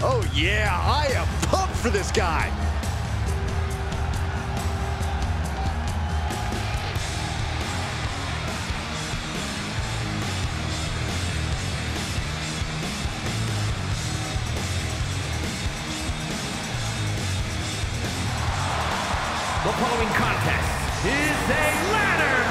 Oh, yeah, I am pumped for this guy. The following contest is a ladder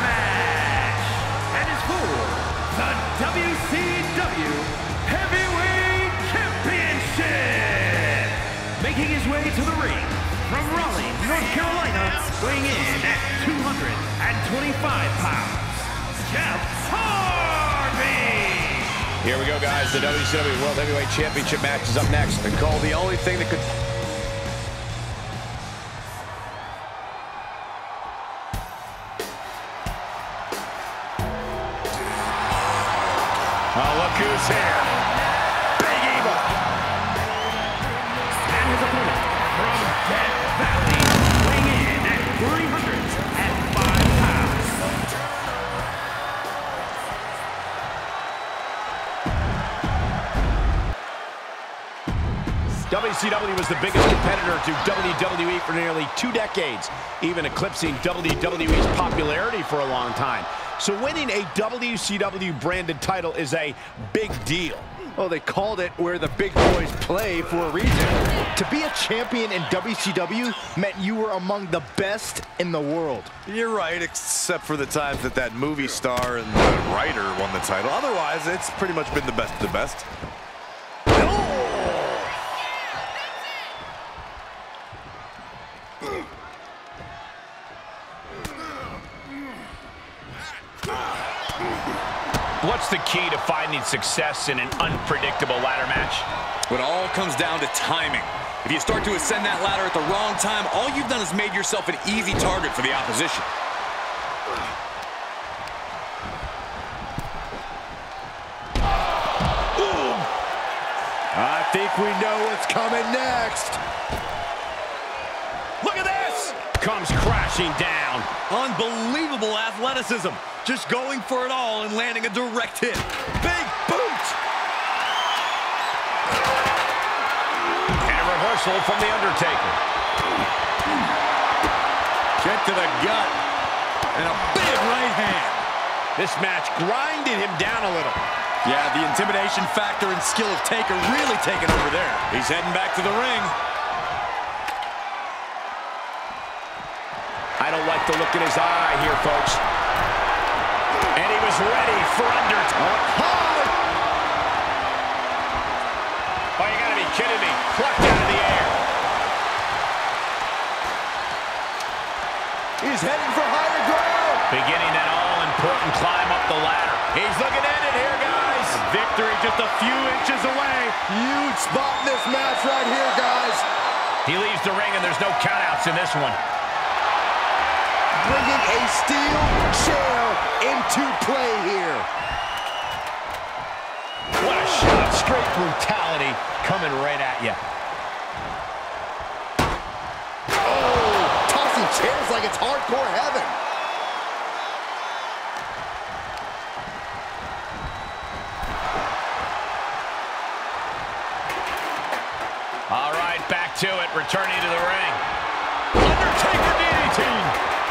from Raleigh, North Carolina, weighing in at 225 pounds, Jeff Hardy. Here we go, guys. The WCW World Heavyweight Championship match is up next. And Cole, the only thing that could... Oh, look who's here. WCW was the biggest competitor to WWE for nearly two decades, even eclipsing WWE's popularity for a long time. So winning a WCW branded title is a big deal. Well, they called it where the big boys play for a reason. To be a champion in WCW meant you were among the best in the world. You're right, except for the times that that movie star and the writer won the title. Otherwise, it's pretty much been the best of the best. What's the key to finding success in an unpredictable ladder match? It all comes down to timing. If you start to ascend that ladder at the wrong time, all you've done is made yourself an easy target for the opposition. I think we know what's coming next. Look at this! Comes crashing down. Unbelievable athleticism. Just going for it all and landing a direct hit. Big boot! And a reversal from The Undertaker. Get to the gut. And a big right hand. This match grinded him down a little. Yeah, the intimidation factor and skill of Taker really taking over there. He's heading back to the ring. I don't like the look in his eye here, folks. And he was ready for Undertaker. Oh, you gotta be kidding me. Plucked out of the air. He's heading for higher ground. Beginning that all-important climb up the ladder. He's looking at it here, guys. Victory just a few inches away. Huge spot in this match right here, guys. He leaves the ring, and there's no countouts in this one. Bringing a steel chair into play here. What a shot. Straight brutality coming right at you. Oh, tossing chairs like it's hardcore heaven. All right, back to it, returning to the ring. Undertaker DDT.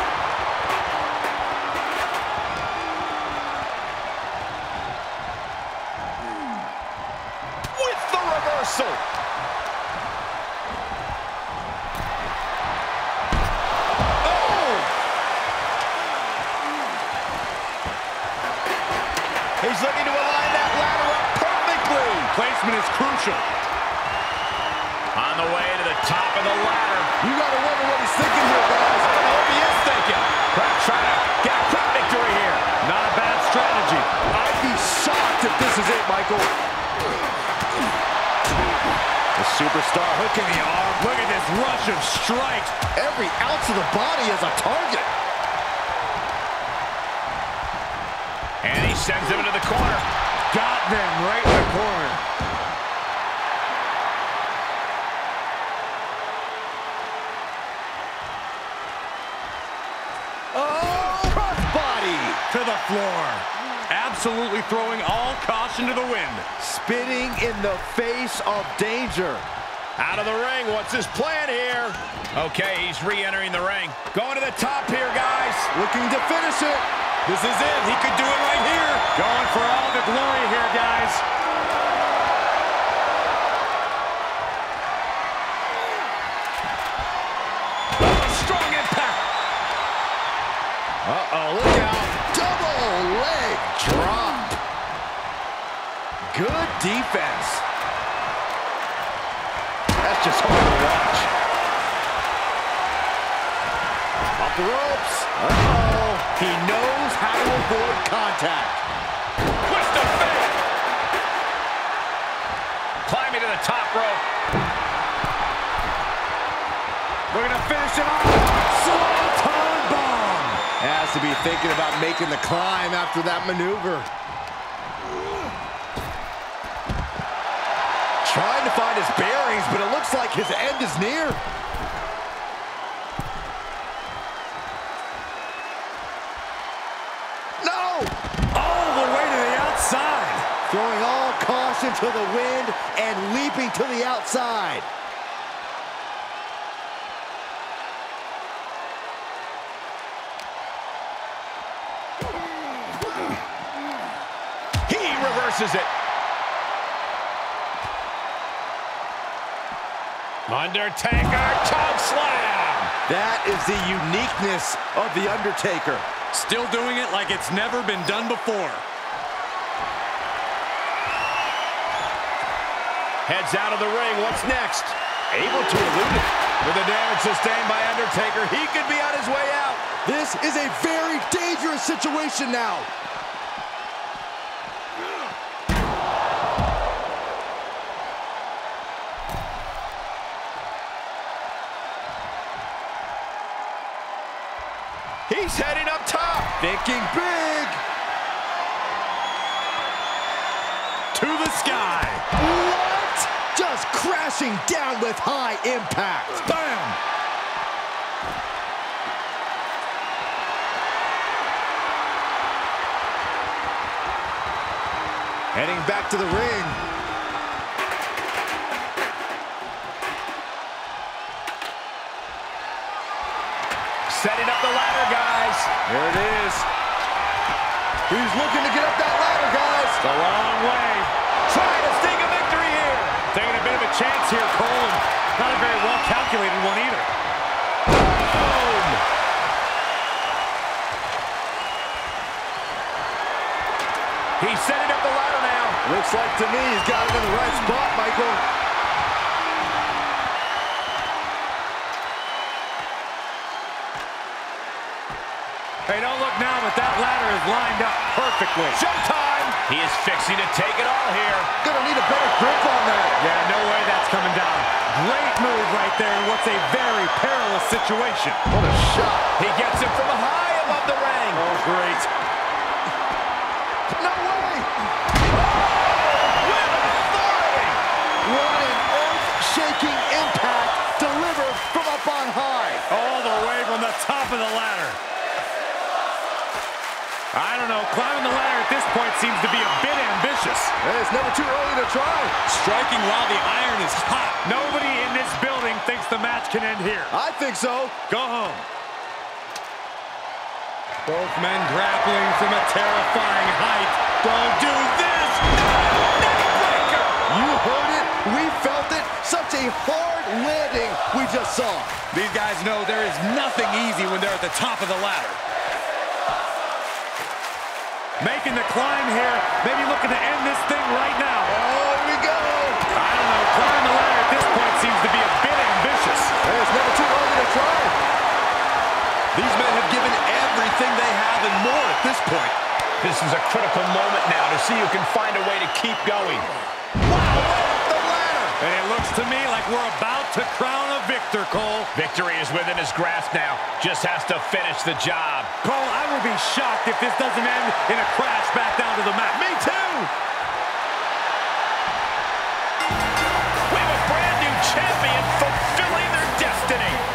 Reversal. Oh! He's looking to align that ladder up perfectly. Placement is crucial. On the way to the top of the ladder. You gotta wonder what he's thinking here, guys. I hope he is thinking. Trying to get a quick victory here. Not a bad strategy. I'd be shocked if this is it, Michael. Superstar hooking the arm. Look at this rush of strikes. Every ounce of the body is a target. And he sends him into the corner. Got them right in the corner. Oh, crossbody. To the floor. absolutely throwing all caution to the wind. Spitting in the face of danger. Out of the ring, what's his plan here? Okay, he's re-entering the ring. Going to the top here, guys. Looking to finish it. This is it. He could do it right here. Going for all the glory here, guys. Strong impact. Uh-oh, look out. Double leg drop. Good defense. That's just hard to watch. Off the ropes. Uh-oh. He knows how to avoid contact. Twist of fate. Climbing to the top rope. We're going to finish it off. Swanton bomb. Has to be thinking about making the climb after that maneuver. Find his bearings, but it looks like his end is near. No! All the way to the outside. Throwing all caution to the wind and leaping to the outside. He reverses it. Undertaker choke slam. That is the uniqueness of The Undertaker. Still doing it like it's never been done before. Heads out of the ring. What's next? Able to elude it. With the damage sustained by Undertaker, he could be on his way out. This is a very dangerous situation now. He's heading up top. Thinking big. To the sky. What? Just crashing down with high impact. Bam. Heading back to the ring. The ladder, guys. There it is. He's looking to get up that ladder, guys. It's a long way. Trying to sting a victory here. Taking a bit of a chance here, Cole, not a very well-calculated one either. Boom. He's setting up the ladder now. Looks like to me he's got it in the right spot, Michael. Hey, don't look now, but that ladder is lined up perfectly. Showtime. He is fixing to take it all here. Gonna need a better grip on that. Yeah, no way that's coming down. Great move right there in what's a very perilous situation. What a shot. He gets it from high above the ring. Oh, great. No way. Oh, With authority. What an earth-shaking impact delivered from up on high. All the way from the top of the ladder. I don't know, climbing the ladder at this point seems to be a bit ambitious. Hey, it's never too early to try. Striking while the iron is hot. Nobody in this building thinks the match can end here. I think so. Go home. Both men grappling from a terrifying height. Don't do this. Neckbreaker. You heard it. We felt it. Such a hard landing we just saw. These guys know there is nothing easy when they're at the top of the ladder. Making the climb here. Maybe looking to end this thing right now. Oh, here we go. I don't know. Climbing the ladder at this point seems to be a bit ambitious. Hey, it's never too early to try. These men have given everything they have and more at this point. This is a critical moment now to see who can find a way to keep going. Wow, off the ladder. And it looks to me like we're about to crown a Victor Cole. Victory is within his grasp now. Just has to finish the job. Cole, I will be shocked if this doesn't end in a crash back down to the mat. Me too! We have a brand new champion fulfilling their destiny.